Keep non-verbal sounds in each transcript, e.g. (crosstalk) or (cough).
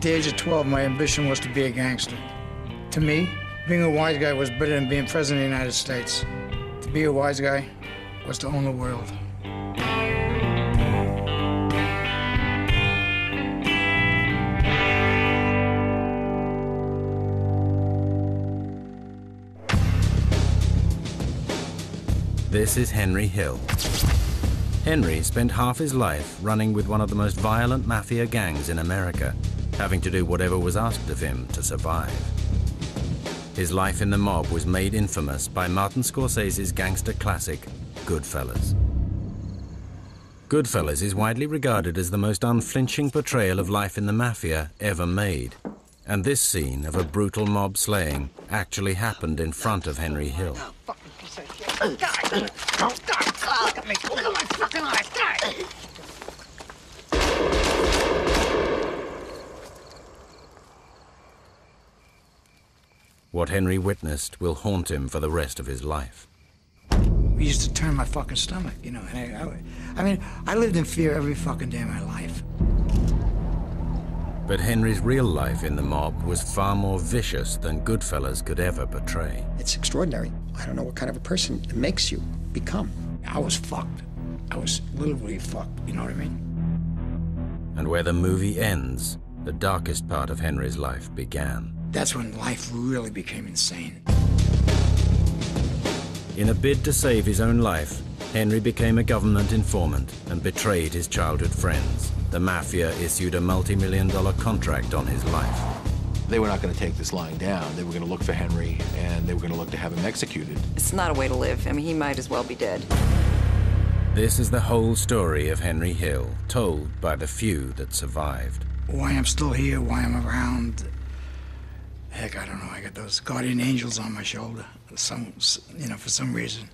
At the age of 12, my ambition was to be a gangster. To me, being a wise guy was better than being president of the United States. To be a wise guy was to own the world. This is Henry Hill. Henry spent half his life running with one of the most violent mafia gangs in America, having to do whatever was asked of him to survive. His life in the mob was made infamous by Martin Scorsese's gangster classic, Goodfellas. Goodfellas is widely regarded as the most unflinching portrayal of life in the mafia ever made. And this scene of a brutal mob slaying actually happened in front of Henry Hill. What Henry witnessed will haunt him for the rest of his life. We used to turn my fucking stomach, you know. And I, I, I mean, I lived in fear every fucking day of my life. But Henry's real life in the mob was far more vicious than Goodfellas could ever portray. It's extraordinary. I don't know what kind of a person it makes you become. I was fucked. I was literally fucked, you know what I mean? And where the movie ends, the darkest part of Henry's life began. That's when life really became insane. In a bid to save his own life, Henry became a government informant and betrayed his childhood friends. The mafia issued a multi-million dollar contract on his life. They were not going to take this lying down. They were going to look for Henry, and they were going to look to have him executed. It's not a way to live. I mean, he might as well be dead. This is the whole story of Henry Hill, told by the few that survived. Why I'm still here, why I'm around, heck, I don't know. I got those guardian angels on my shoulder, some, you know, for some reason.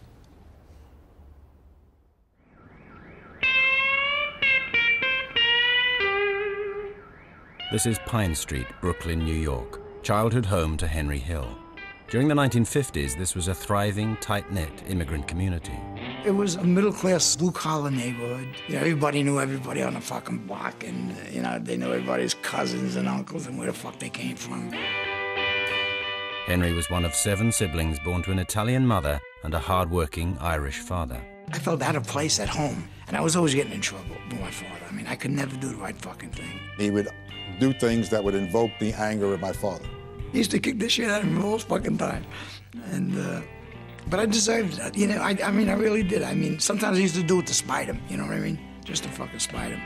This is Pine Street, Brooklyn, New York, childhood home to Henry Hill. During the 1950s, this was a thriving, tight-knit immigrant community. It was a middle-class, blue-collar neighborhood. You know, everybody knew everybody on the fucking block, and, uh, you know, they knew everybody's cousins and uncles and where the fuck they came from. Henry was one of seven siblings born to an Italian mother and a hard-working Irish father. I felt out of place at home, and I was always getting in trouble with my father. I mean, I could never do the right fucking thing. He would do things that would invoke the anger of my father. He used to kick the shit out of me all fucking time. And, uh, but I deserved it. You know, I, I mean, I really did. I mean, sometimes I used to do it to spite him, you know what I mean? Just to fucking spite him.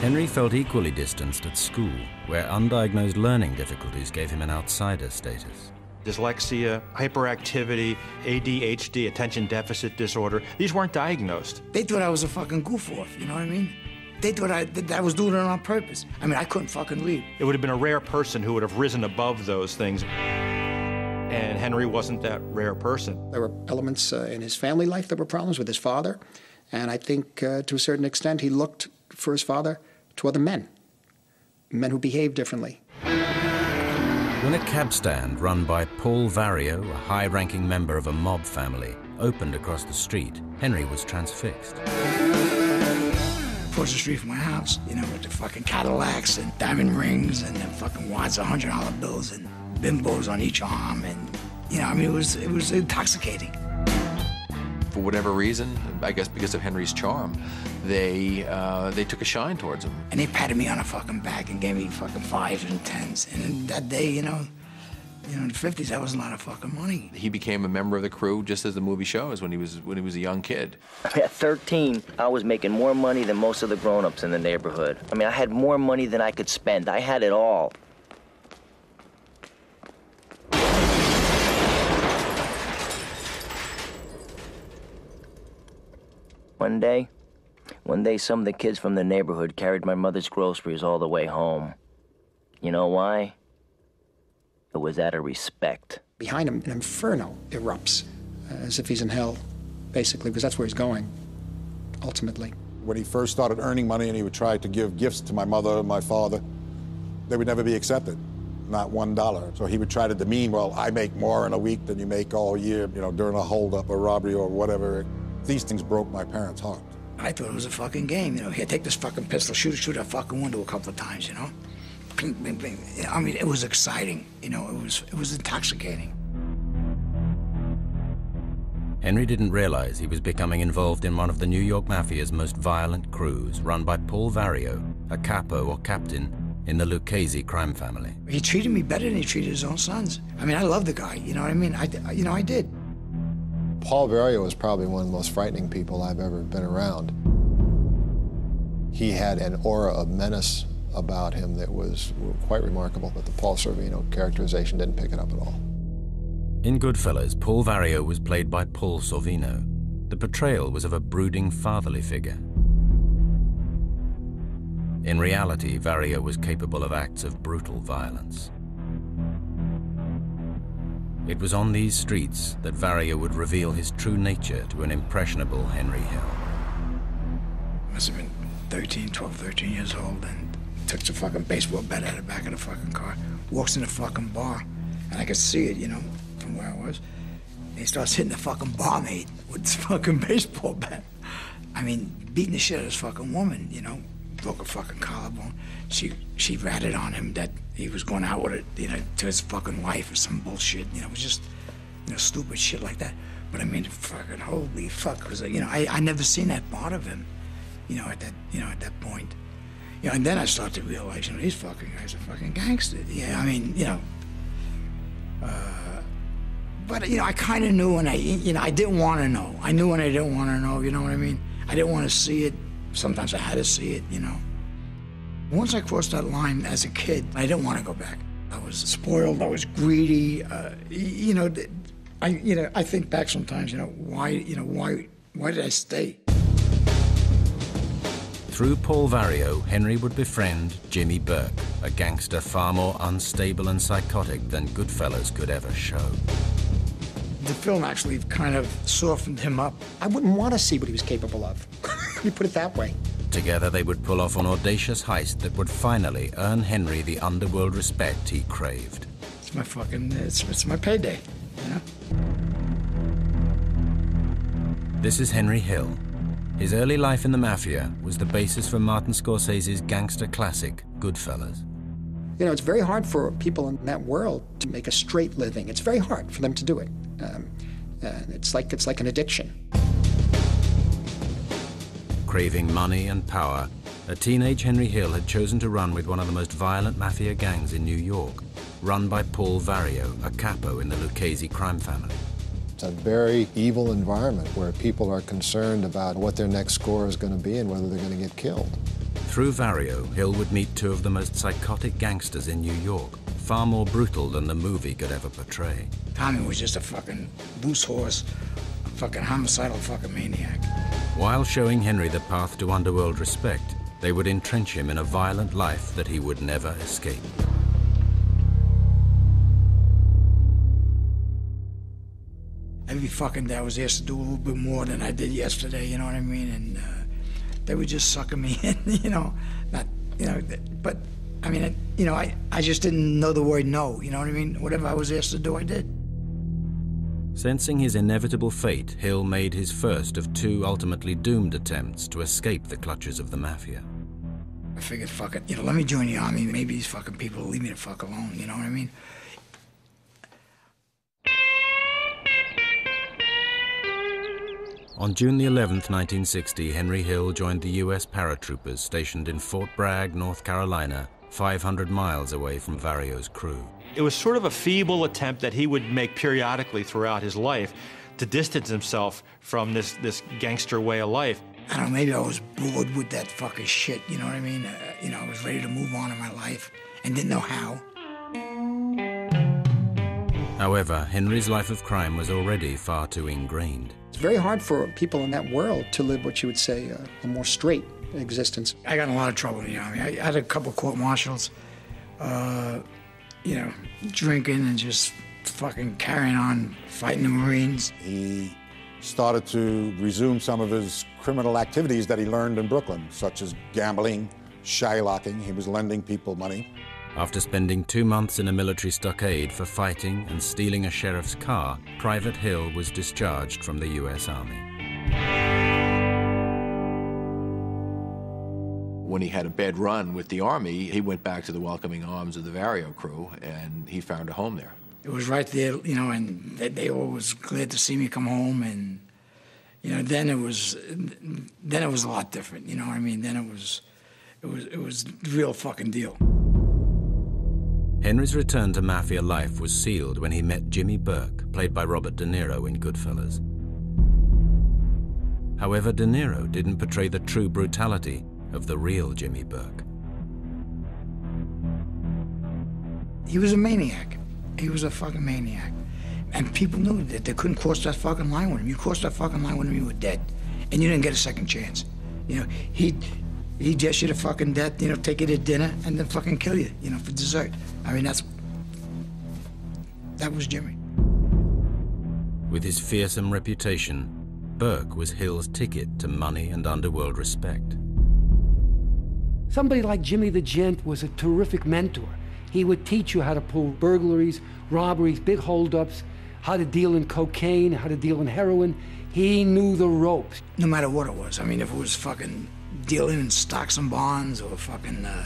Henry felt equally distanced at school, where undiagnosed learning difficulties gave him an outsider status. Dyslexia, hyperactivity, ADHD, attention deficit disorder, these weren't diagnosed. They thought I was a fucking goof off, you know what I mean? They thought I, that I was doing it on purpose. I mean, I couldn't fucking read. It would have been a rare person who would have risen above those things. And Henry wasn't that rare person. There were elements uh, in his family life that were problems with his father. And I think uh, to a certain extent he looked for his father to other men, men who behave differently. When a cab stand run by Paul Vario, a high-ranking member of a mob family, opened across the street, Henry was transfixed across the street from my house, you know, with the fucking Cadillacs and diamond rings and then fucking wads of hundred dollar bills and bimbos on each arm, and you know, I mean, it was it was intoxicating. For whatever reason, I guess because of Henry's charm, they uh, they took a shine towards him. And they patted me on the fucking back and gave me fucking fives and tens. And that day, you know, you know, in the 50s, that was a lot of fucking money. He became a member of the crew just as the movie shows when he was when he was a young kid. At 13, I was making more money than most of the grown-ups in the neighborhood. I mean, I had more money than I could spend. I had it all. One day, one day some of the kids from the neighborhood carried my mother's groceries all the way home. You know why? It was out of respect. Behind him, an inferno erupts, uh, as if he's in hell, basically, because that's where he's going, ultimately. When he first started earning money and he would try to give gifts to my mother and my father, they would never be accepted, not one dollar. So he would try to demean, well, I make more in a week than you make all year, you know, during a holdup or robbery or whatever. These things broke my parents' heart. I thought it was a fucking game, you know. Here, take this fucking pistol, shoot, it, shoot that fucking window a couple of times, you know. Bing, bing, bing. I mean, it was exciting. You know, it was it was intoxicating. Henry didn't realize he was becoming involved in one of the New York Mafia's most violent crews, run by Paul Vario, a capo or captain in the Lucchese crime family. He treated me better than he treated his own sons. I mean, I love the guy. You know what I mean? I, you know, I did. Paul Vario was probably one of the most frightening people I've ever been around. He had an aura of menace about him that was quite remarkable, but the Paul Sorvino characterization didn't pick it up at all. In Goodfellas, Paul Vario was played by Paul Sorvino. The portrayal was of a brooding fatherly figure. In reality, Vario was capable of acts of brutal violence. It was on these streets that Vario would reveal his true nature to an impressionable Henry Hill. Must have been 13, 12, 13 years old, and took the fucking baseball bat out of the back of the fucking car, walks in the fucking bar, and I could see it, you know, from where I was. And he starts hitting the fucking barmaid with his (laughs) fucking baseball bat. I mean, beating the shit out of this fucking woman, you know, broke a fucking collarbone. She she ratted on him that he was going out with it, you know, to his fucking wife or some bullshit. You know, it was just, you know, stupid shit like that. But I mean, fucking holy fuck, because you know, I I never seen that part of him, you know, at that you know at that point. You know, and then I started to realize, you know, these fucking guys are fucking gangsters. Yeah, I mean, you know. Uh, but you know, I kind of knew, and I, you know, I didn't want to know. I knew, and I didn't want to know. You know what I mean? I didn't want to see it. Sometimes I had to see it. You know. Once I crossed that line as a kid, I didn't want to go back. I was spoiled. I was greedy. Uh, you know, I, you know, I think back sometimes. You know, why, you know, why, why did I stay? Through Paul Vario, Henry would befriend Jimmy Burke, a gangster far more unstable and psychotic than Goodfellas could ever show. The film actually kind of softened him up. I wouldn't want to see what he was capable of. (laughs) Let me put it that way. Together, they would pull off an audacious heist that would finally earn Henry the underworld respect he craved. It's my fucking, it's, it's my payday, you know? This is Henry Hill. His early life in the mafia was the basis for Martin Scorsese's gangster classic, Goodfellas. You know, it's very hard for people in that world to make a straight living. It's very hard for them to do it. Um, it's like it's like an addiction. Craving money and power, a teenage Henry Hill had chosen to run with one of the most violent mafia gangs in New York, run by Paul Vario, a capo in the Lucchese crime family. It's a very evil environment where people are concerned about what their next score is going to be and whether they're going to get killed. Through Vario, Hill would meet two of the most psychotic gangsters in New York, far more brutal than the movie could ever portray. Tommy was just a fucking loose horse, a fucking homicidal fucking maniac. While showing Henry the path to underworld respect, they would entrench him in a violent life that he would never escape. Every fucking day I was asked to do a little bit more than I did yesterday, you know what I mean? And uh, they were just sucking me (laughs) in, you know, not, you know, but I mean, you know, I, I just didn't know the word no, you know what I mean? Whatever I was asked to do, I did. Sensing his inevitable fate, Hill made his first of two ultimately doomed attempts to escape the clutches of the mafia. I figured, fuck it, you know, let me join the army. Maybe these fucking people will leave me the fuck alone, you know what I mean? On June the 11th, 1960, Henry Hill joined the U.S. paratroopers stationed in Fort Bragg, North Carolina, 500 miles away from Vario's crew. It was sort of a feeble attempt that he would make periodically throughout his life to distance himself from this, this gangster way of life. I don't know, maybe I was bored with that fucking shit, you know what I mean? Uh, you know, I was ready to move on in my life and didn't know how. However, Henry's life of crime was already far too ingrained. It's very hard for people in that world to live what you would say uh, a more straight existence. I got in a lot of trouble in the army. I had a couple court martials, uh, you know, drinking and just fucking carrying on fighting the Marines. He started to resume some of his criminal activities that he learned in Brooklyn, such as gambling, shylocking. He was lending people money. After spending two months in a military stockade for fighting and stealing a sheriff's car, Private Hill was discharged from the U.S. Army. When he had a bad run with the Army, he went back to the welcoming arms of the Vario crew, and he found a home there. It was right there, you know, and they, they were always glad to see me come home, and you know, then it was, then it was a lot different. You know what I mean? Then it was, it was, it was the real fucking deal. Henry's return to mafia life was sealed when he met Jimmy Burke, played by Robert De Niro in Goodfellas. However, De Niro didn't portray the true brutality of the real Jimmy Burke. He was a maniac. He was a fucking maniac. And people knew that they couldn't cross that fucking line with him. You crossed that fucking line with him, you were dead. And you didn't get a second chance. You know, he'd he'd just you to fucking death, you know, take you to dinner and then fucking kill you, you know, for dessert. I mean, that's that was Jimmy. With his fearsome reputation, Burke was Hill's ticket to money and underworld respect. Somebody like Jimmy the Gent was a terrific mentor. He would teach you how to pull burglaries, robberies, big holdups, how to deal in cocaine, how to deal in heroin. He knew the ropes. No matter what it was. I mean, if it was fucking dealing in stocks and bonds or fucking uh,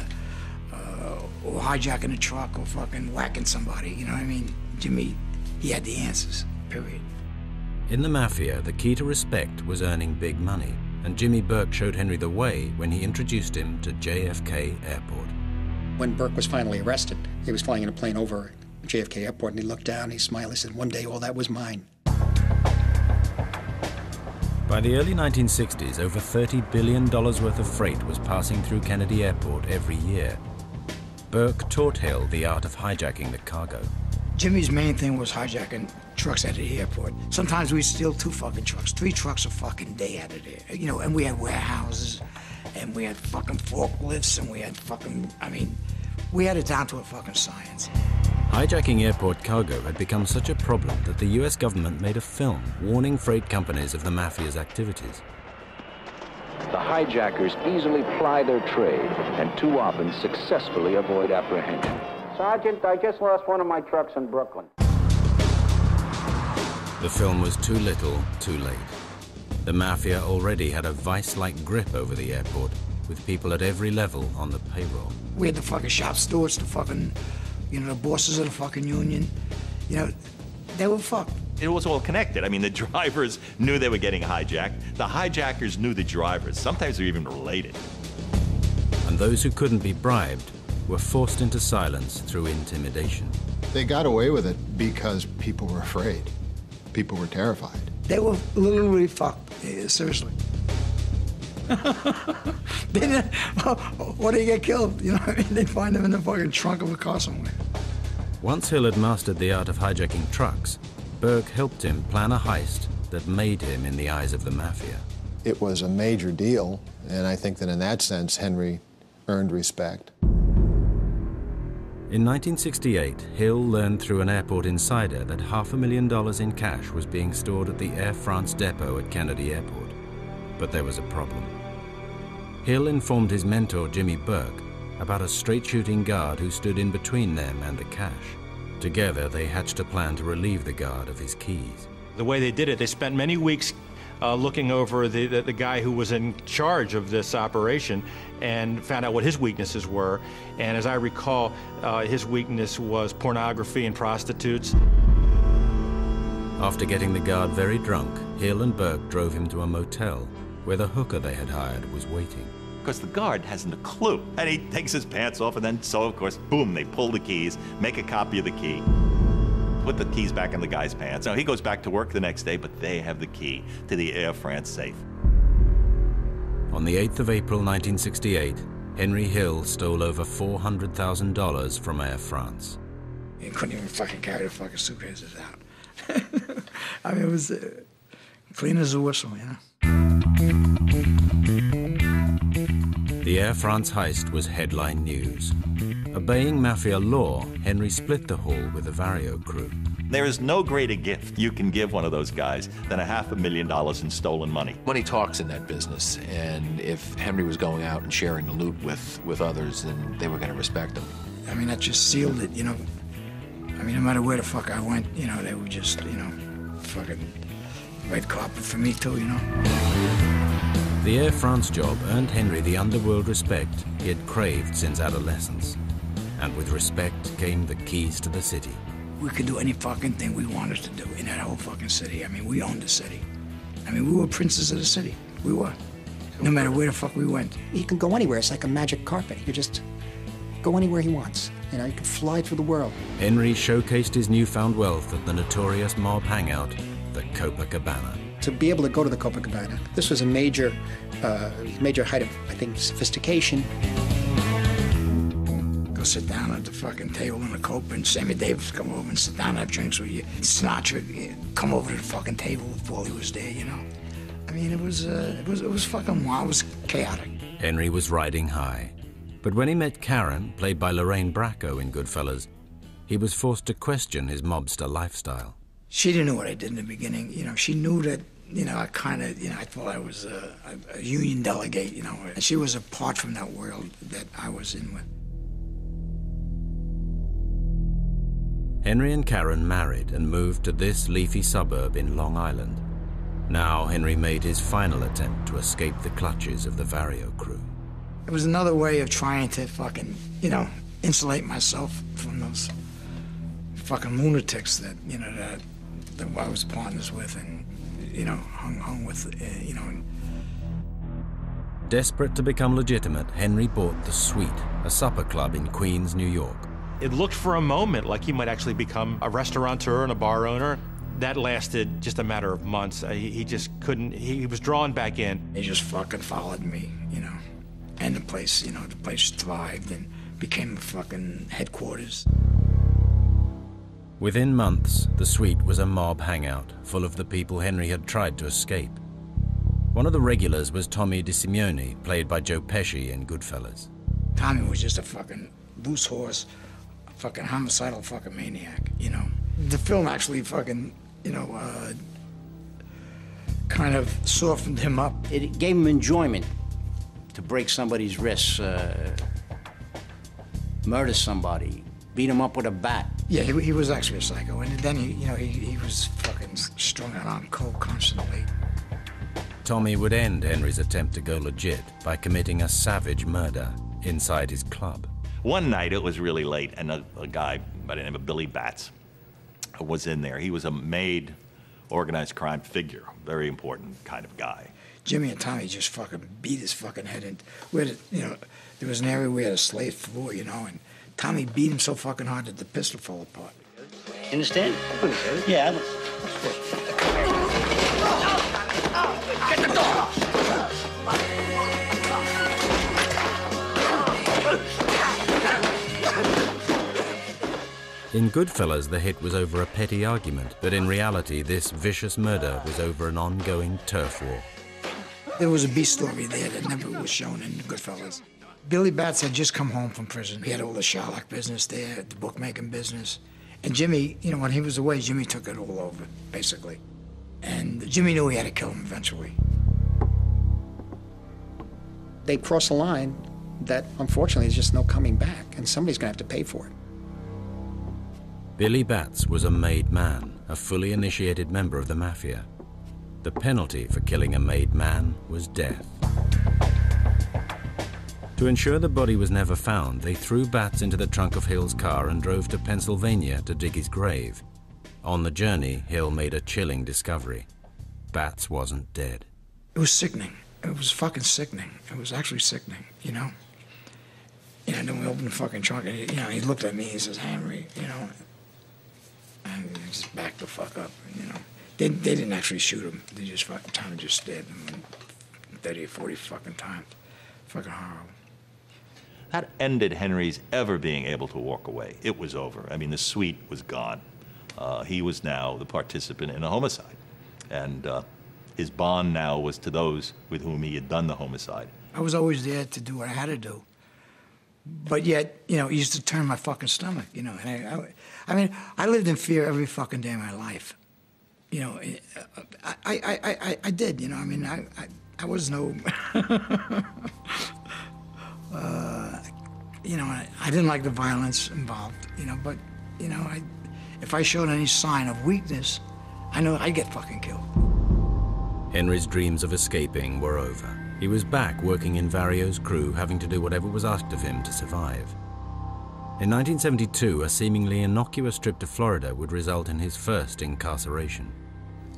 uh, or hijacking a truck or fucking whacking somebody, you know what I mean? Jimmy, he had the answers, period. In the Mafia, the key to respect was earning big money, and Jimmy Burke showed Henry the way when he introduced him to JFK Airport. When Burke was finally arrested, he was flying in a plane over JFK Airport, and he looked down, he smiled, he said, One day all that was mine. By the early 1960s, over $30 billion worth of freight was passing through Kennedy Airport every year. Burke taught Hill the art of hijacking the cargo. Jimmy's main thing was hijacking trucks out of the airport. Sometimes we'd steal two fucking trucks, three trucks a fucking day out of there. You know, and we had warehouses, and we had fucking forklifts, and we had fucking, I mean, we had it down to a fucking science. Hijacking airport cargo had become such a problem that the US government made a film warning freight companies of the mafia's activities. The hijackers easily ply their trade and too often successfully avoid apprehension. Sergeant, I just lost one of my trucks in Brooklyn. The film was too little, too late. The mafia already had a vice-like grip over the airport, with people at every level on the payroll. We had the fucking shop stewards, the fucking you know, the bosses of the fucking union, you know, they were fucked. It was all connected. I mean, the (laughs) drivers knew they were getting hijacked. The hijackers knew the drivers. Sometimes they're even related. And those who couldn't be bribed were forced into silence through intimidation. They got away with it because people were afraid. People were terrified. They were literally fucked, seriously. (laughs) they didn't, well, what do you get killed? You know what I mean? They'd find them in the fucking trunk of a car somewhere. Once Hill had mastered the art of hijacking trucks, Burke helped him plan a heist that made him in the eyes of the mafia. It was a major deal, and I think that in that sense, Henry earned respect. In 1968, Hill learned through an airport insider that half a million dollars in cash was being stored at the Air France depot at Kennedy Airport. But there was a problem. Hill informed his mentor, Jimmy Burke, about a straight shooting guard who stood in between them and the cash. Together, they hatched a plan to relieve the guard of his keys. The way they did it, they spent many weeks uh, looking over the, the, the, guy who was in charge of this operation and found out what his weaknesses were. And as I recall, uh, his weakness was pornography and prostitutes. After getting the guard very drunk, Hill and Burke drove him to a motel where the hooker they had hired was waiting. Because the guard hasn't a clue. And he takes his pants off, and then, so of course, boom, they pull the keys, make a copy of the key, put the keys back in the guy's pants. Now, he goes back to work the next day, but they have the key to the Air France safe. On the 8th of April 1968, Henry Hill stole over $400,000 from Air France. He couldn't even fucking carry the fucking suitcases out. (laughs) I mean, it was uh, clean as a whistle, you know. The Air France heist was headline news. Obeying mafia law, Henry split the haul with the Vario crew. There is no greater gift you can give one of those guys than a half a million dollars in stolen money. Money talks in that business, and if Henry was going out and sharing the loot with, with others, then they were going to respect him. I mean, that just sealed it, you know. I mean, no matter where the fuck I went, you know, they were just, you know, fucking red carpet for me too, you know. The Air France job earned Henry the underworld respect he had craved since adolescence. And with respect came the keys to the city. We could do any fucking thing we wanted to do in that whole fucking city. I mean, we owned the city. I mean, we were princes of the city. We were. No matter where the fuck we went. He can go anywhere. It's like a magic carpet. He could just go anywhere he wants. You know, he could fly through the world. Henry showcased his newfound wealth at the notorious mob hangout, the Copacabana. To be able to go to the Copacabana, this was a major, uh, major height of, I think, sophistication. Go sit down at the fucking table in the Copa and Sammy Davis come over and sit down and have drinks with you. Sinatra come over to the fucking table while he was there, you know. I mean, it was, uh, it was, it was fucking wild. It was chaotic. Henry was riding high. But when he met Karen, played by Lorraine Bracco in Goodfellas, he was forced to question his mobster lifestyle. She didn't know what I did in the beginning. You know, she knew that, you know, I kind of, you know, I thought I was a, a, a union delegate, you know. And she was apart from that world that I was in with. Henry and Karen married and moved to this leafy suburb in Long Island. Now Henry made his final attempt to escape the clutches of the Vario crew. It was another way of trying to fucking, you know, insulate myself from those fucking lunatics that, you know, that, that I was partners with and, you know, hung, hung with, uh, you know. Desperate to become legitimate, Henry bought The Suite, a supper club in Queens, New York. It looked for a moment like he might actually become a restaurateur and a bar owner. That lasted just a matter of months. Uh, he, he just couldn't, he, he was drawn back in. He just fucking followed me, you know. And the place, you know, the place thrived and became a fucking headquarters. Within months, the suite was a mob hangout full of the people Henry had tried to escape. One of the regulars was Tommy DeSimone, played by Joe Pesci in Goodfellas. Tommy was just a fucking loose horse, a fucking homicidal fucking maniac, you know. The film actually fucking, you know, uh, kind of softened him up. It gave him enjoyment to break somebody's wrists, uh, murder somebody, beat him up with a bat. Yeah, he, he was actually a psycho, and then he, you know, he, he was fucking strung out on coke constantly. Tommy would end Henry's attempt to go legit by committing a savage murder inside his club. One night it was really late, and a, a guy by the name of Billy Batts was in there. He was a made organized crime figure, very important kind of guy. Jimmy and Tommy just fucking beat his fucking head in. We had, a, you know, there was an area we had a slave floor, you know, and Tommy beat him so fucking hard that the pistol fell apart. You understand? Yeah. Get the door! In Goodfellas, the hit was over a petty argument, but in reality, this vicious murder was over an ongoing turf war. There was a B story there that never was shown in Goodfellas. Billy Batts had just come home from prison. He had all the shylock business there, the bookmaking business. And Jimmy, you know, when he was away, Jimmy took it all over, basically. And Jimmy knew he had to kill him eventually. They cross a line that unfortunately there's just no coming back, and somebody's going to have to pay for it. Billy Batts was a made man, a fully initiated member of the mafia. The penalty for killing a made man was death. To ensure the body was never found, they threw Batts into the trunk of Hill's car and drove to Pennsylvania to dig his grave. On the journey, Hill made a chilling discovery. Batts wasn't dead. It was sickening. It was fucking sickening. It was actually sickening, you know? You know, then we opened the fucking trunk and, you know, he looked at me, he says, Henry, you know, and he just backed the fuck up, you know. They, they didn't actually shoot him. They just fucking, Tommy just stabbed him 30 or 40 fucking times. Fucking horrible. That ended Henry's ever being able to walk away. It was over. I mean, the suite was gone. Uh, he was now the participant in a homicide. And uh, his bond now was to those with whom he had done the homicide. I was always there to do what I had to do. But yet, you know, it used to turn my fucking stomach, you know. And I, I, I mean, I lived in fear every fucking day of my life. You know, I, I, I, I, I did, you know. I mean, I, I, I was no. (laughs) (laughs) uh, you know, I, I didn't like the violence involved, you know, but, you know, I, if I showed any sign of weakness, I know I'd get fucking killed. Henry's dreams of escaping were over. He was back working in Vario's crew, having to do whatever was asked of him to survive. In 1972, a seemingly innocuous trip to Florida would result in his first incarceration.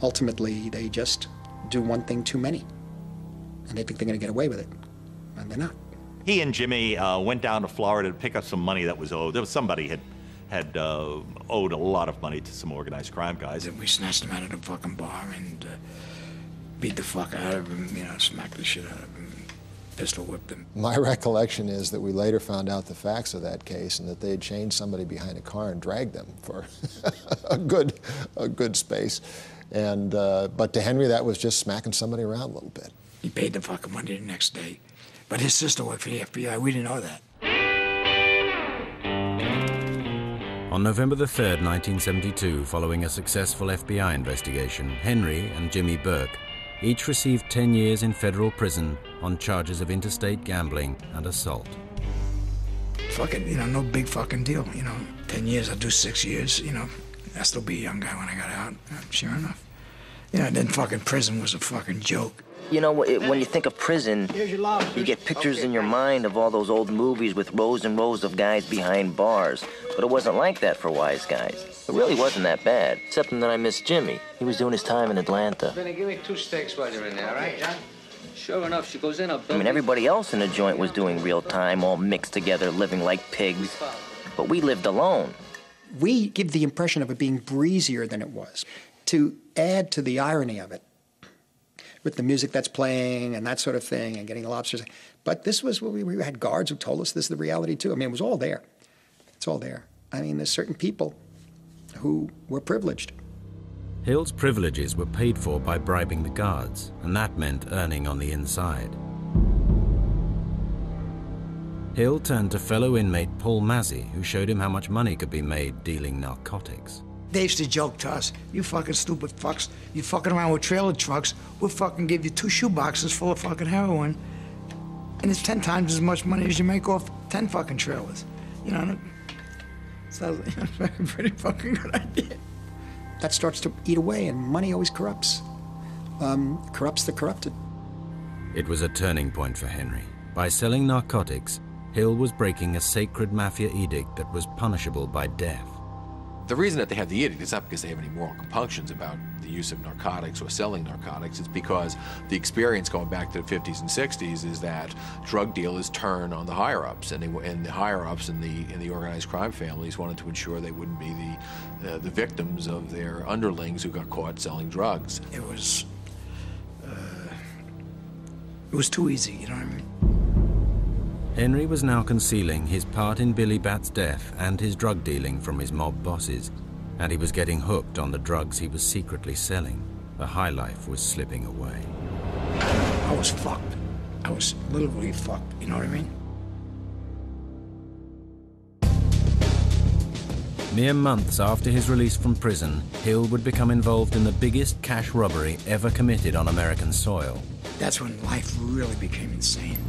Ultimately, they just do one thing too many, and they think they're going to get away with it, and they're not. He and Jimmy uh, went down to Florida to pick up some money that was owed. There was somebody had had uh, owed a lot of money to some organized crime guys. And we snatched him out of the fucking bar and uh, beat the fuck out of him, you know, smacked the shit out of him, pistol whipped him. My (laughs) recollection is that we later found out the facts of that case and that they had chained somebody behind a car and dragged them for (laughs) a good, a good space. And uh, but to Henry, that was just smacking somebody around a little bit. He paid the fucking money the next day, but his sister worked for the FBI. We didn't know that. On November the 3rd, 1972, following a successful FBI investigation, Henry and Jimmy Burke each received 10 years in federal prison on charges of interstate gambling and assault. Fucking, you know, no big fucking deal. You know, 10 years, I'll do six years, you know. I still be a young guy when I got out, sure enough. You know, then fucking prison was a fucking joke. You know, it, when you think of prison, you get pictures in your mind of all those old movies with rows and rows of guys behind bars. But it wasn't like that for wise guys. It really wasn't that bad, except that I missed Jimmy. He was doing his time in Atlanta. Benny, give me two steaks while you're in there, all right, John? Sure enough, she goes in I mean, everybody else in the joint was doing real time, all mixed together, living like pigs. But we lived alone. We give the impression of it being breezier than it was. To add to the irony of it, with the music that's playing and that sort of thing and getting the lobsters. But this was we, we had guards who told us this is the reality too. I mean, it was all there. It's all there. I mean, there's certain people who were privileged. Hill's privileges were paid for by bribing the guards, and that meant earning on the inside. Hill turned to fellow inmate Paul Mazzei, who showed him how much money could be made dealing narcotics. They used to joke to us, you fucking stupid fucks, you fucking around with trailer trucks, we'll fucking give you two shoe boxes full of fucking heroin, and it's ten times as much money as you make off ten fucking trailers. You know, sounds like (laughs) a pretty fucking good idea. That starts to eat away, and money always corrupts. Um, corrupts the corrupted. It was a turning point for Henry. By selling narcotics, Hill was breaking a sacred mafia edict that was punishable by death. The reason that they have the edict is not because they have any moral compunctions about the use of narcotics or selling narcotics. It's because the experience going back to the 50s and 60s is that drug dealers turn on the higher ups, and, they, and the higher ups in the in the organized crime families wanted to ensure they wouldn't be the uh, the victims of their underlings who got caught selling drugs. It was uh, it was too easy. You know what I mean? Henry was now concealing his part in Billy Batts' death and his drug dealing from his mob bosses, and he was getting hooked on the drugs he was secretly selling. The high life was slipping away. I was fucked. I was literally fucked. You know what I mean? Mere months after his release from prison, Hill would become involved in the biggest cash robbery ever committed on American soil. That's when life really became insane.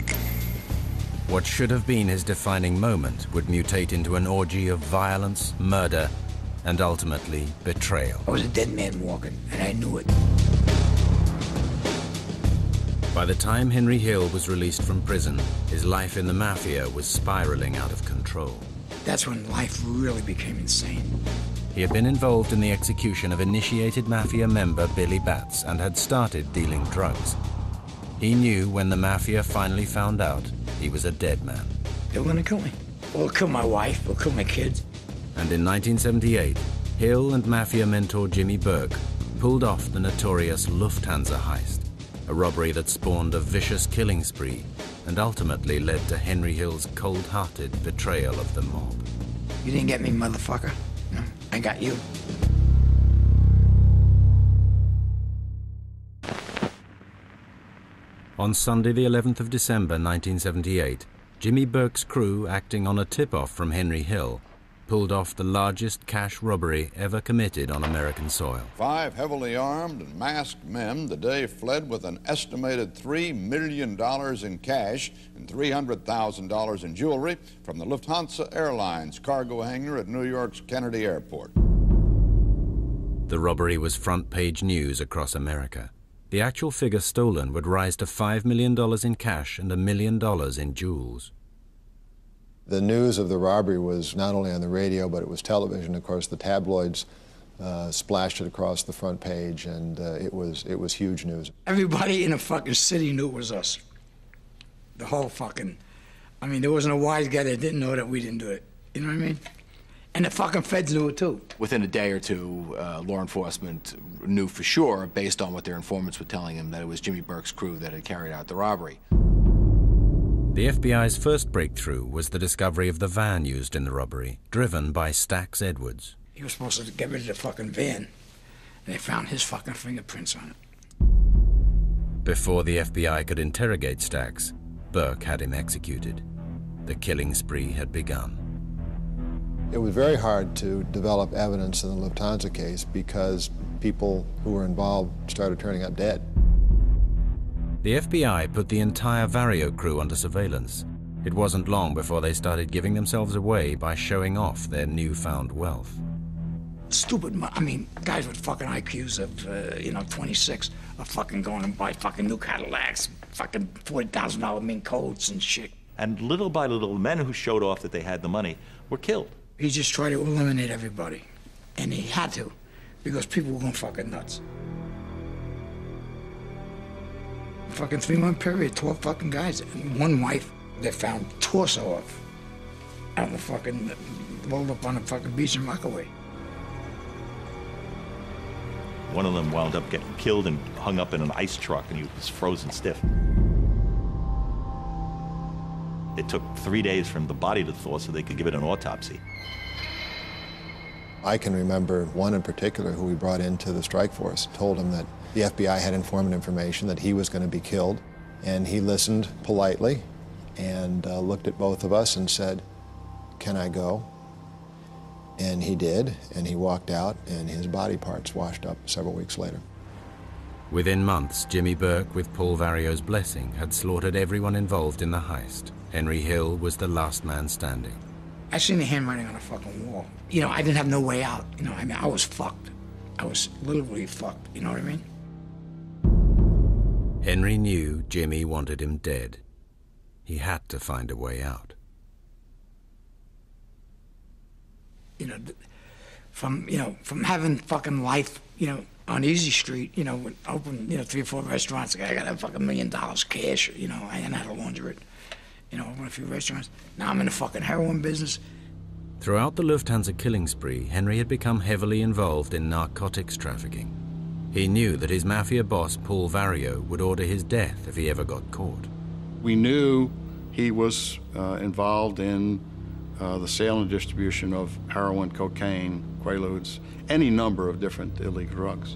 What should have been his defining moment would mutate into an orgy of violence, murder, and ultimately betrayal. I was a dead man walking, and I knew it. By the time Henry Hill was released from prison, his life in the mafia was spiraling out of control. That's when life really became insane. He had been involved in the execution of initiated mafia member Billy Batts and had started dealing drugs. He knew when the mafia finally found out he was a dead man. They were gonna kill me. Or kill my wife, or kill my kids. And in 1978, Hill and mafia mentor Jimmy Burke pulled off the notorious Lufthansa heist, a robbery that spawned a vicious killing spree and ultimately led to Henry Hill's cold-hearted betrayal of the mob. You didn't get me, motherfucker. No, I got you. On Sunday, the 11th of December 1978, Jimmy Burke's crew, acting on a tip-off from Henry Hill, pulled off the largest cash robbery ever committed on American soil. Five heavily armed and masked men today fled with an estimated $3 million in cash and $300,000 in jewelry from the Lufthansa Airlines cargo hangar at New York's Kennedy Airport. The robbery was front page news across America. The actual figure stolen would rise to $5 million in cash and a million dollars in jewels. The news of the robbery was not only on the radio, but it was television. Of course, the tabloids uh, splashed it across the front page, and uh, it was it was huge news. Everybody in the fucking city knew it was us. The whole fucking. I mean, there wasn't a wise guy that didn't know that we didn't do it. You know what I mean? And the fucking feds knew it too. Within a day or two, uh, law enforcement knew for sure, based on what their informants were telling them, that it was Jimmy Burke's crew that had carried out the robbery. The FBI's first breakthrough was the discovery of the van used in the robbery, driven by Stacks Edwards. He was supposed to get rid of the fucking van. And they found his fucking fingerprints on it. Before the FBI could interrogate Stacks, Burke had him executed. The killing spree had begun. It was very hard to develop evidence in the Lufthansa case because people who were involved started turning up dead. The FBI put the entire Vario crew under surveillance. It wasn't long before they started giving themselves away by showing off their newfound wealth. Stupid, I mean, guys with fucking IQs of, uh, you know, 26 are fucking going and buy fucking new Cadillacs, fucking $40,000 mink coats and shit. And little by little, men who showed off that they had the money were killed. He just tried to eliminate everybody. And he had to, because people were going fucking nuts. Fucking three month period, 12 fucking guys. And one wife, they found torso of out in the fucking, rolled up on the fucking beach in Rockaway. One of them wound up getting killed and hung up in an ice truck, and he was frozen stiff. It took three days from the body to thaw so they could give it an autopsy. I can remember one in particular who we brought into the strike force, told him that the FBI had informant information that he was going to be killed, and he listened politely and uh, looked at both of us and said, Can I go? And he did, and he walked out, and his body parts washed up several weeks later. Within months, Jimmy Burke, with Paul Vario's blessing, had slaughtered everyone involved in the heist. Henry Hill was the last man standing. I seen the handwriting on the fucking wall. You know, I didn't have no way out. You know, I mean, I was fucked. I was literally fucked. You know what I mean? Henry knew Jimmy wanted him dead. He had to find a way out. You know, from you know, from having fucking life, you know, on Easy Street, you know, open, you know, three or four restaurants. I got a fucking million dollars cash. You know, I didn't have to launder it. You know, open a few restaurants. Now I'm in the fucking heroin business. Throughout the Lufthansa killing spree, Henry had become heavily involved in narcotics trafficking. He knew that his mafia boss, Paul Vario, would order his death if he ever got caught. We knew he was uh, involved in uh, the sale and distribution of heroin, cocaine, quaaludes, any number of different illegal drugs.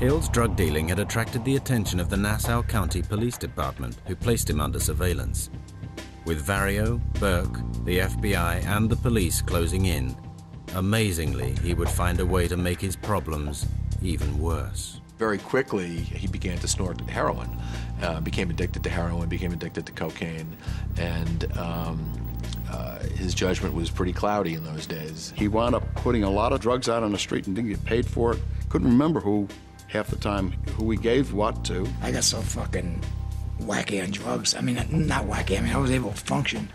Hill's drug dealing had attracted the attention of the Nassau County Police Department, who placed him under surveillance. With Vario, Burke, the FBI, and the police closing in, amazingly, he would find a way to make his problems even worse. Very quickly, he began to snort heroin, uh, became addicted to heroin, became addicted to cocaine, and um, uh, his judgment was pretty cloudy in those days. He wound up putting a lot of drugs out on the street and didn't get paid for it. Couldn't remember who, half the time, who we gave what to. I got so fucking wacky on drugs. I mean, not wacky. I mean, I was able to function,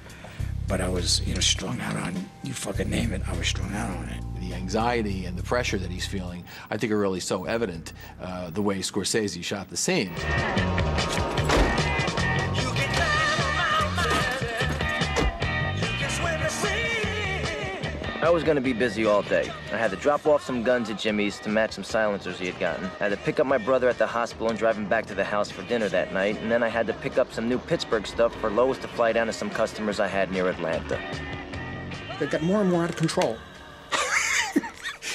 but I was, you know, strung out on you fucking name it. I was strung out on it. The anxiety and the pressure that he's feeling, I think, are really so evident uh, the way Scorsese shot the scene. I was gonna be busy all day. I had to drop off some guns at Jimmy's to match some silencers he had gotten. I had to pick up my brother at the hospital and drive him back to the house for dinner that night. And then I had to pick up some new Pittsburgh stuff for Lois to fly down to some customers I had near Atlanta. They got more and more out of control. (laughs)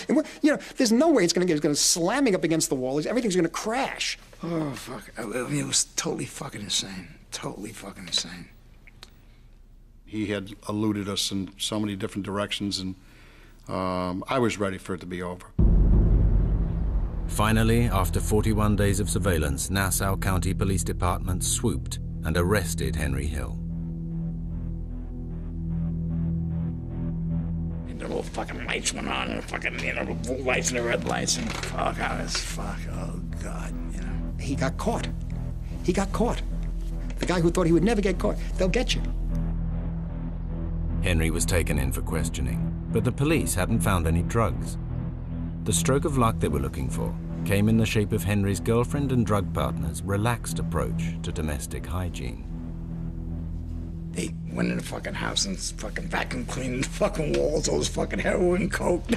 and we're, you know, there's no way it's going to get. It's going to slamming up against the wall. Everything's going to crash. Oh fuck! I mean, it was totally fucking insane. Totally fucking insane. He had eluded us in so many different directions, and um, I was ready for it to be over. Finally, after 41 days of surveillance, Nassau County Police Department swooped and arrested Henry Hill. the little fucking lights went on, and the fucking, you know, the blue lights and the red lights, and fuck, I was fuck, oh God, you know. He got caught. He got caught. The guy who thought he would never get caught, they'll get you. Henry was taken in for questioning, but the police hadn't found any drugs. The stroke of luck they were looking for came in the shape of Henry's girlfriend and drug partner's relaxed approach to domestic hygiene. They went in the fucking house and fucking vacuum cleaned the fucking walls, all this fucking heroin, coke. (laughs)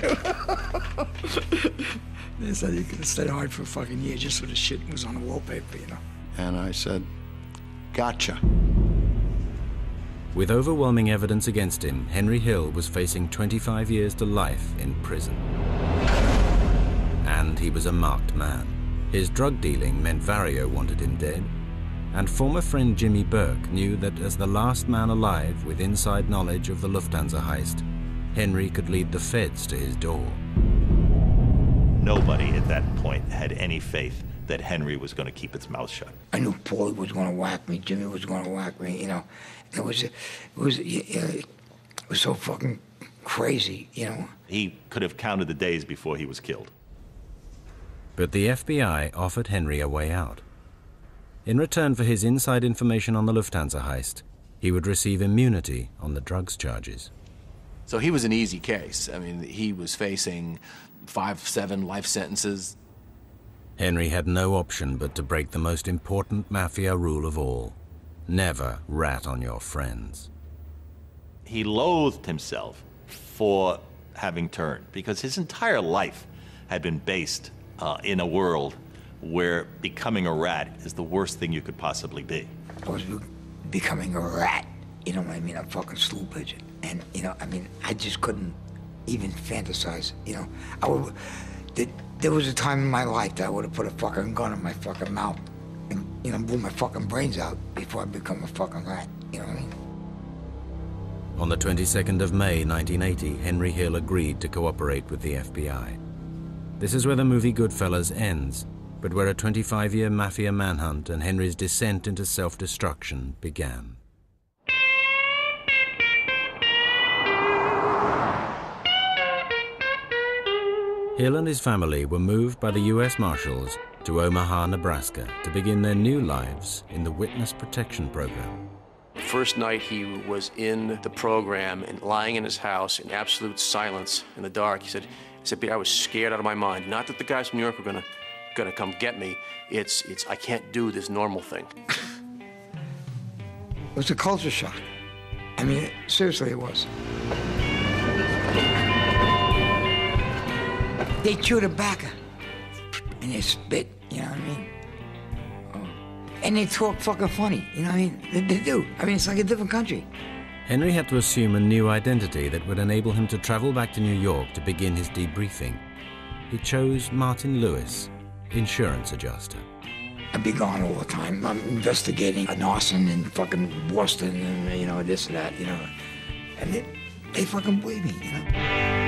they said you could have stayed hard for a fucking year just so the shit was on the wallpaper, you know. And I said, gotcha. With overwhelming evidence against him, Henry Hill was facing 25 years to life in prison. And he was a marked man. His drug dealing meant Vario wanted him dead, and former friend Jimmy Burke knew that as the last man alive with inside knowledge of the Lufthansa heist, Henry could lead the feds to his door. Nobody at that point had any faith that Henry was going to keep its mouth shut. I knew Paulie was going to whack me, Jimmy was going to whack me, you know. It was, it was, it was so fucking crazy, you know. He could have counted the days before he was killed. But the FBI offered Henry a way out. In return for his inside information on the Lufthansa heist, he would receive immunity on the drugs charges. So he was an easy case. I mean, he was facing five, seven life sentences. Henry had no option but to break the most important mafia rule of all never rat on your friends. He loathed himself for having turned because his entire life had been based uh, in a world where becoming a rat is the worst thing you could possibly be. I was becoming a rat, you know what I mean? A fucking stool pigeon. And, you know, I mean, I just couldn't even fantasize, you know. I would, there was a time in my life that I would have put a fucking gun in my fucking mouth and, you know, blew my fucking brains out before I become a fucking rat, you know what I mean? On the 22nd of May 1980, Henry Hill agreed to cooperate with the FBI. This is where the movie Goodfellas ends, but where a 25 year mafia manhunt and Henry's descent into self destruction began. Hill and his family were moved by the U.S. Marshals to Omaha, Nebraska to begin their new lives in the Witness Protection Program. The first night he was in the program and lying in his house in absolute silence in the dark, he said, he said, I was scared out of my mind. Not that the guys from New York were gonna, gonna come get me. It's, it's, I can't do this normal thing. It was a culture shock. I mean, seriously, it was. They chew tobacco and they spit, you know what I mean? Oh. And they talk fucking funny, you know what I mean? They, they do. I mean, it's like a different country. Henry had to assume a new identity that would enable him to travel back to New York to begin his debriefing. He chose Martin Lewis, insurance adjuster. I'd be gone all the time. I'm investigating an arson in fucking Boston and, you know, this and that, you know. And it, they fucking believe me, you know.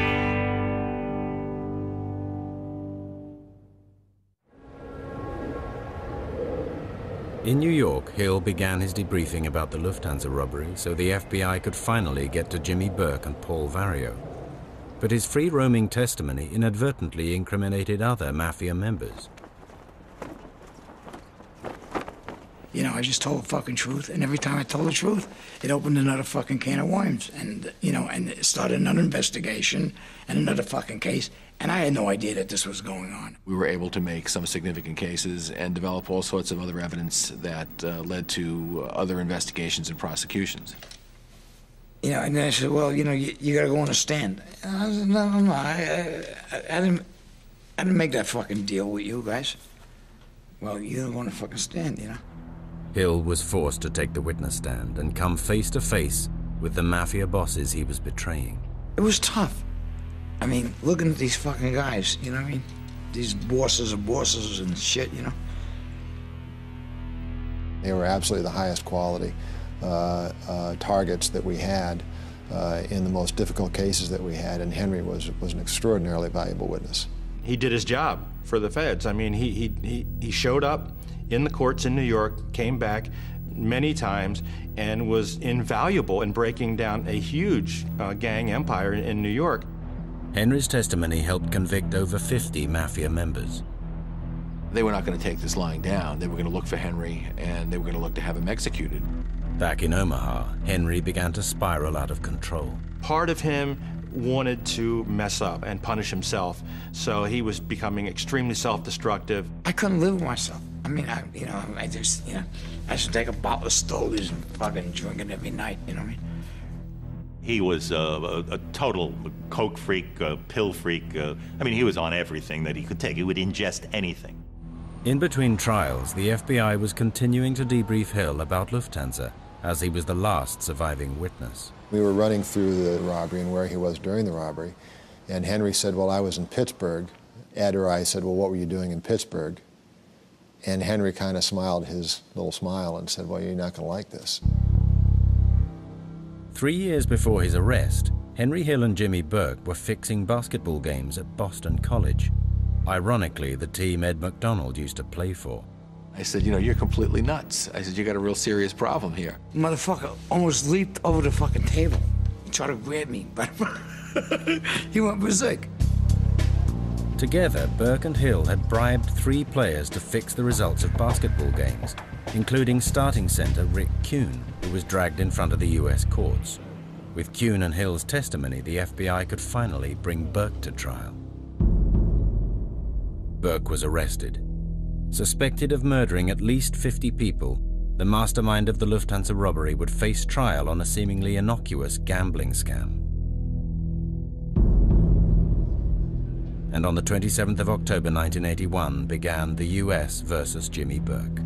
In New York, Hill began his debriefing about the Lufthansa robbery so the FBI could finally get to Jimmy Burke and Paul Vario. But his free roaming testimony inadvertently incriminated other mafia members. You know, I just told the fucking truth, and every time I told the truth, it opened another fucking can of worms, and you know, and it started another investigation and another fucking case, and I had no idea that this was going on. We were able to make some significant cases and develop all sorts of other evidence that uh, led to other investigations and prosecutions. You know, and then I said, well, you know, you, you got to go on a stand. And I said, no, no, no, I, I, I, didn't, I didn't make that fucking deal with you guys. Well, you don't want to fucking stand, you know. Hill was forced to take the witness stand and come face to face with the mafia bosses he was betraying. It was tough. I mean, looking at these fucking guys, you know what I mean? These bosses of bosses and shit, you know? They were absolutely the highest quality uh, uh, targets that we had uh, in the most difficult cases that we had, and Henry was, was an extraordinarily valuable witness. He did his job for the feds. I mean, he, he, he, he showed up in the courts in New York, came back, many times and was invaluable in breaking down a huge uh, gang empire in, in New York. Henry's testimony helped convict over 50 mafia members. They were not going to take this lying down. They were going to look for Henry and they were going to look to have him executed. Back in Omaha, Henry began to spiral out of control. Part of him wanted to mess up and punish himself, so he was becoming extremely self-destructive. I couldn't live with myself. I mean, I, you know, I just, you know, I should take a bottle of Stolies and fucking drink it every night, you know what I mean? He was uh, a, a, total coke freak, uh, pill freak. Uh, I mean, he was on everything that he could take. He would ingest anything. In between trials, the FBI was continuing to debrief Hill about Lufthansa, as he was the last surviving witness. We were running through the robbery and where he was during the robbery, and Henry said, well, I was in Pittsburgh. Ed or I said, well, what were you doing in Pittsburgh? And Henry kind of smiled his little smile and said, well, you're not going to like this. Three years before his arrest, Henry Hill and Jimmy Burke were fixing basketball games at Boston College. Ironically, the team Ed McDonald used to play for. I said, you know, you're completely nuts. I said, you got a real serious problem here. Motherfucker almost leaped over the fucking table. He tried to grab me, but (laughs) he went berserk. Together, Burke and Hill had bribed three players to fix the results of basketball games, including starting center Rick Kuhn, who was dragged in front of the U.S. courts. With Kuhn and Hill's testimony, the FBI could finally bring Burke to trial. Burke was arrested. Suspected of murdering at least 50 people, the mastermind of the Lufthansa robbery would face trial on a seemingly innocuous gambling scam. And on the 27th of October 1981 began the US versus Jimmy Burke.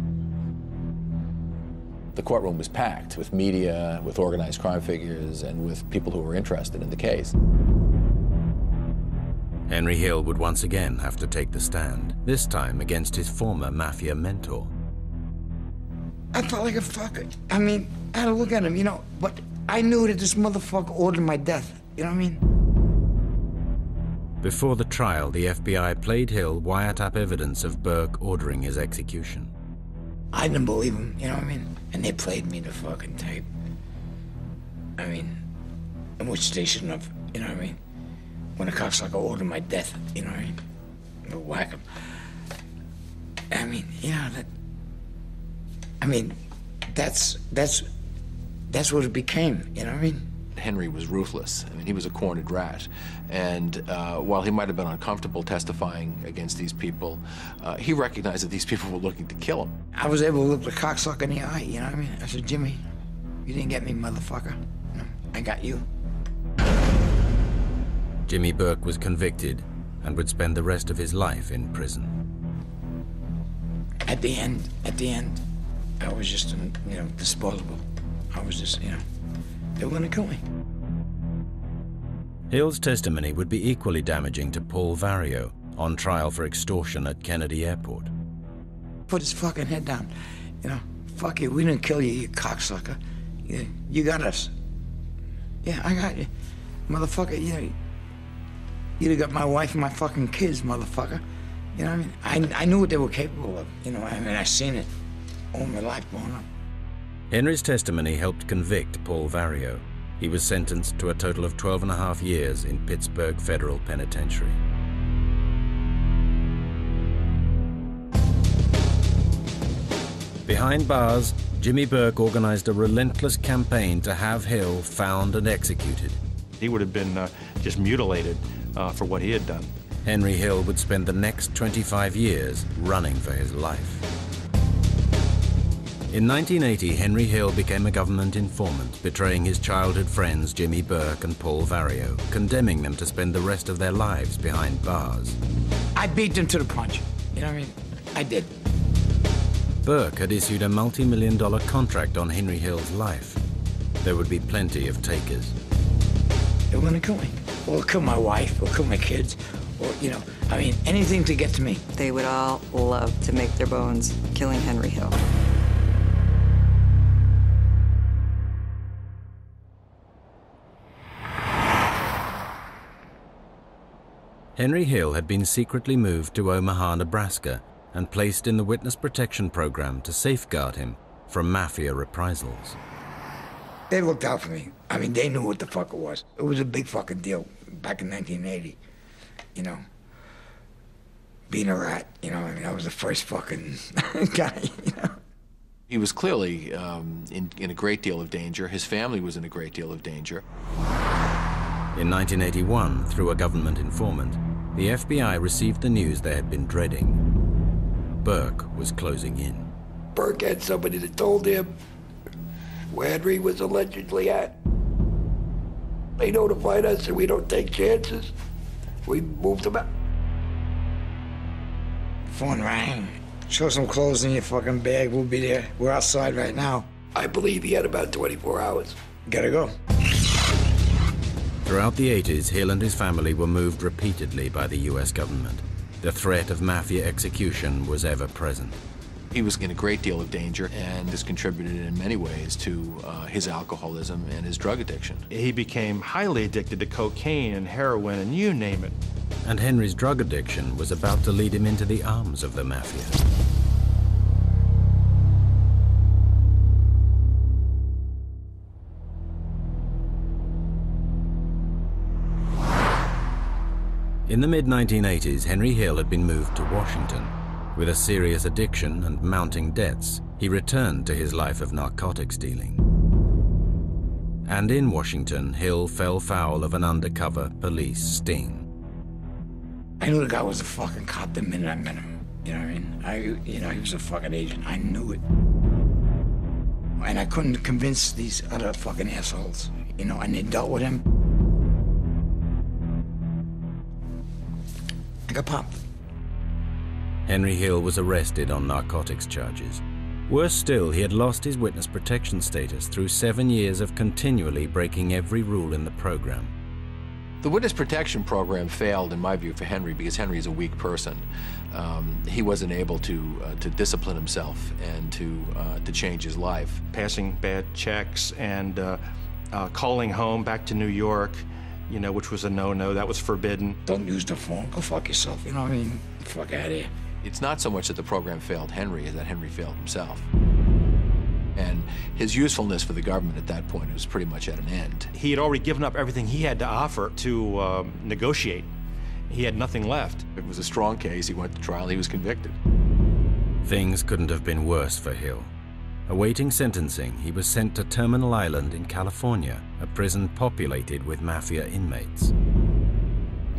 The courtroom was packed with media, with organized crime figures, and with people who were interested in the case. Henry Hill would once again have to take the stand, this time against his former mafia mentor. I felt like a fucker. I mean, I had to look at him, you know, but I knew that this motherfucker ordered my death. You know what I mean? Before the trial, the FBI played Hill wiretap evidence of Burke ordering his execution. I didn't believe him, you know what I mean? And they played me the fucking tape. I mean, which they shouldn't have, you know what I mean? when a cocksucker ordered my death, you know what I mean? Or whack him. I mean, you know, that, I mean, that's, that's, that's what it became, you know what I mean? Henry was ruthless. I mean, he was a cornered rat. And uh, while he might have been uncomfortable testifying against these people, uh, he recognized that these people were looking to kill him. I was able to look the cocksucker in the eye, you know what I mean? I said, Jimmy, you didn't get me, motherfucker. No, I got you. Jimmy Burke was convicted and would spend the rest of his life in prison. At the end, at the end, I was just, you know, disposable. I was just, you know, they were going to kill me. Hill's testimony would be equally damaging to Paul Vario, on trial for extortion at Kennedy Airport. Put his fucking head down. You know, fuck you, we didn't kill you, you cocksucker. You, you got us. Yeah, I got you. Motherfucker, you know, You'd have got my wife and my fucking kids, motherfucker. You know what I mean? I, I knew what they were capable of. You know, I mean, I seen it all my life growing up. Henry's testimony helped convict Paul Vario. He was sentenced to a total of 12 and a half years in Pittsburgh Federal Penitentiary. Behind bars, Jimmy Burke organized a relentless campaign to have Hill found and executed. He would have been uh, just mutilated uh, for what he had done. Henry Hill would spend the next 25 years running for his life. In 1980, Henry Hill became a government informant, betraying his childhood friends Jimmy Burke and Paul Vario, condemning them to spend the rest of their lives behind bars. I beat them to the punch. You know what I mean? I did. Burke had issued a multi-million dollar contract on Henry Hill's life. There would be plenty of takers. They were going to kill me or kill my wife, or kill my kids, or, you know, I mean, anything to get to me. They would all love to make their bones killing Henry Hill. Henry Hill had been secretly moved to Omaha, Nebraska, and placed in the Witness Protection Program to safeguard him from mafia reprisals. They looked out for me. I mean, they knew what the fuck it was. It was a big fucking deal back in 1980. You know, being a rat. You know, I mean, I was the first fucking (laughs) guy. You know. He was clearly um, in, in a great deal of danger. His family was in a great deal of danger. In 1981, through a government informant, the FBI received the news they had been dreading. Burke was closing in. Burke had somebody that told him where Henry was allegedly at. They notified us and we don't take chances. We moved him out. Phone rang. Show some clothes in your fucking bag. We'll be there. We're outside right now. I believe he had about 24 hours. Gotta go. Throughout the 80s, Hill and his family were moved repeatedly by the US government. The threat of mafia execution was ever present. He was in a great deal of danger, and this contributed in many ways to uh, his alcoholism and his drug addiction. He became highly addicted to cocaine and heroin and you name it. And Henry's drug addiction was about to lead him into the arms of the mafia. In the mid-1980s, Henry Hill had been moved to Washington. With a serious addiction and mounting debts, he returned to his life of narcotics dealing. And in Washington, Hill fell foul of an undercover police sting. I knew the guy was a fucking cop the minute I met him. You know what I mean? I, you know, he was a fucking agent. I knew it. And I couldn't convince these other fucking assholes. You know, and they dealt with him. I got popped. Henry Hill was arrested on narcotics charges. Worse still, he had lost his witness protection status through seven years of continually breaking every rule in the program. The witness protection program failed, in my view, for Henry because Henry is a weak person. Um, he wasn't able to uh, to discipline himself and to uh, to change his life. Passing bad checks and uh, uh calling home back to New York, you know, which was a no-no. That was forbidden. Don't use the phone. Go fuck yourself. You know what I mean? Fuck out of here. It's not so much that the program failed Henry as that Henry failed himself. And his usefulness for the government at that point was pretty much at an end. He had already given up everything he had to offer to um, negotiate. He had nothing left. It was a strong case. He went to trial. He was convicted. Things couldn't have been worse for Hill. Awaiting sentencing, he was sent to Terminal Island in California, a prison populated with mafia inmates.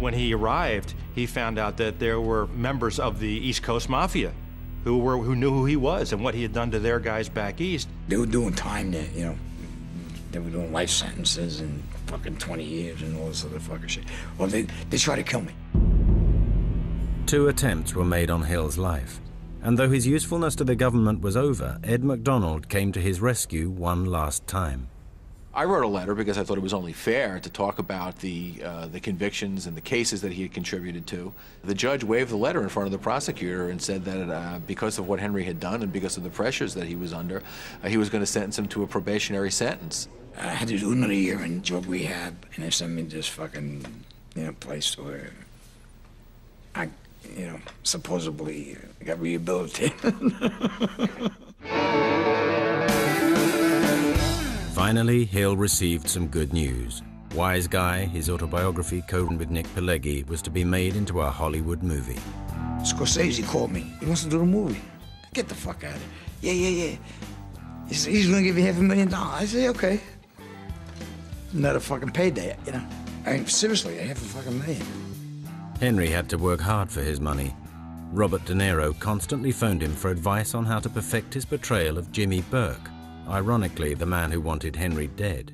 When he arrived, he found out that there were members of the East Coast Mafia who were who knew who he was and what he had done to their guys back east. They were doing time there, you know. They were doing life sentences and fucking 20 years and all this other fucking shit. Well, they, they tried to kill me. Two attempts were made on Hill's life. And though his usefulness to the government was over, Ed McDonald came to his rescue one last time. I wrote a letter because I thought it was only fair to talk about the uh, the convictions and the cases that he had contributed to. The judge waved the letter in front of the prosecutor and said that uh, because of what Henry had done and because of the pressures that he was under, uh, he was going to sentence him to a probationary sentence. I had to do another year in drug rehab, and they sent me to this fucking you know place where I you know supposedly got rehabilitated. (laughs) Finally, Hill received some good news. Wise Guy, his autobiography, co-written with Nick Pileggi, was to be made into a Hollywood movie. Scorsese called me. He wants to do the movie. Get the fuck out of here. Yeah, yeah, yeah. He said, he's gonna give you half a million dollars. I say, okay. Another fucking payday, you know? I mean, seriously, half a fucking million. Henry had to work hard for his money. Robert De Niro constantly phoned him for advice on how to perfect his portrayal of Jimmy Burke, ironically the man who wanted Henry dead.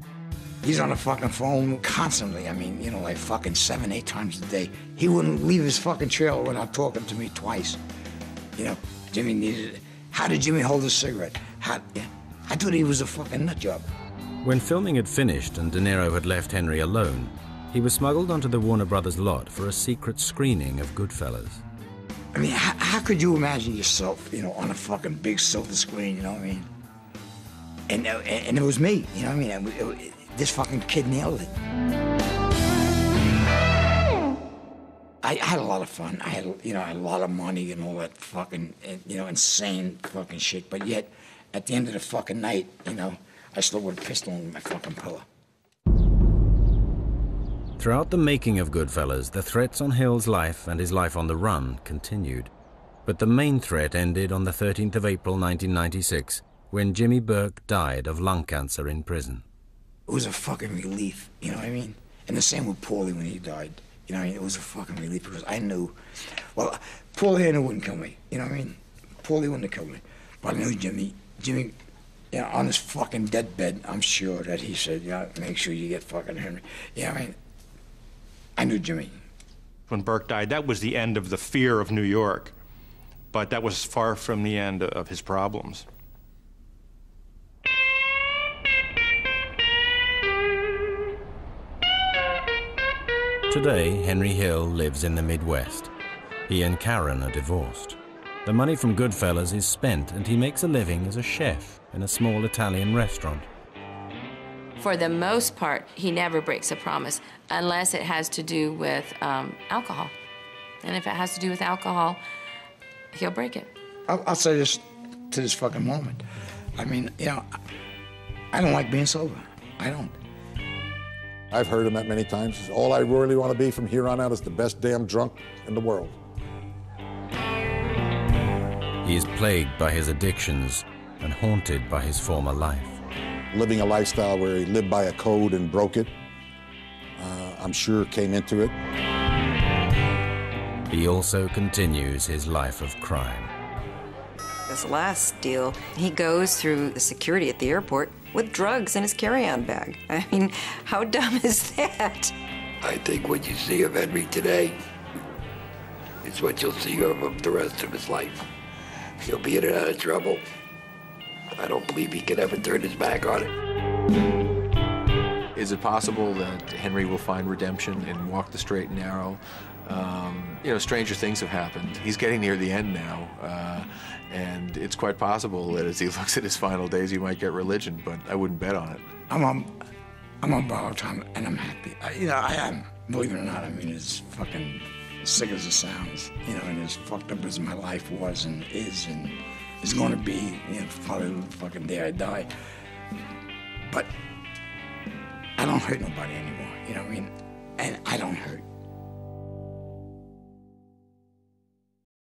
He's on the fucking phone constantly. I mean, you know, like fucking seven, eight times a day. He wouldn't leave his fucking trailer without talking to me twice. You know, Jimmy needed it. How did Jimmy hold a cigarette? How, yeah. I thought he was a fucking nut job. When filming had finished and De Niro had left Henry alone, he was smuggled onto the Warner Brothers lot for a secret screening of Goodfellas. I mean, how, how could you imagine yourself, you know, on a fucking big silver screen, you know what I mean? and uh, and it was me. You know what I mean? It, it, this fucking kid nailed it. I, I, had a lot of fun. I had, you know, a lot of money and all that fucking, you know, insane fucking shit. But yet, at the end of the fucking night, you know, I slept with a pistol in my fucking pillow. Throughout the making of Goodfellas, the threats on Hill's life and his life on the run continued. But the main threat ended on the 13th of April 1996 when Jimmy Burke died of lung cancer in prison. It was a fucking relief, you know what I mean? And the same with Paulie when he died. You know I mean? It was a fucking relief because I knew, well, Paulie I wouldn't kill me. You know what I mean? Paulie wouldn't have killed me. But I knew Jimmy, Jimmy, you know, on his fucking deathbed, I'm sure that he said, yeah, make sure you get fucking Henry. You know what I mean? I knew Jimmy. When Burke died, that was the end of the fear of New York. But that was far from the end of his problems. Today, Henry Hill lives in the Midwest. He and Karen are divorced. The money from Goodfellas is spent, and he makes a living as a chef in a small Italian restaurant. For the most part, he never breaks a promise unless it has to do with um, alcohol. And if it has to do with alcohol, he'll break it. I'll, I'll say this to this fucking moment. I mean, you know, I don't like being sober. I don't. I've heard him that many times. All I really want to be from here on out is the best damn drunk in the world. He is plagued by his addictions and haunted by his former life. Living a lifestyle where he lived by a code and broke it, uh, I'm sure came into it. He also continues his life of crime. This last deal, he goes through the security at the airport with drugs in his carry-on bag. I mean, how dumb (laughs) is that? I think what you see of Henry today is what you'll see of him the rest of his life. He'll be in and out of trouble. I don't believe he can ever turn his back on it. Is it possible that Henry will find redemption and walk the straight and narrow? Um, you know, stranger things have happened. He's getting near the end now, uh, and it's quite possible that as he (laughs) looks at his final days, he might get religion, but I wouldn't bet on it. I'm on, I'm on borrowed time, and I'm happy. I, you know, I am. Believe it or not, I mean, it's fucking sick as it sounds, you know, and as fucked up as my life was and is and going to be, you know, probably the fucking day I die. But I don't hurt nobody anymore, you know what I mean? And I don't hurt.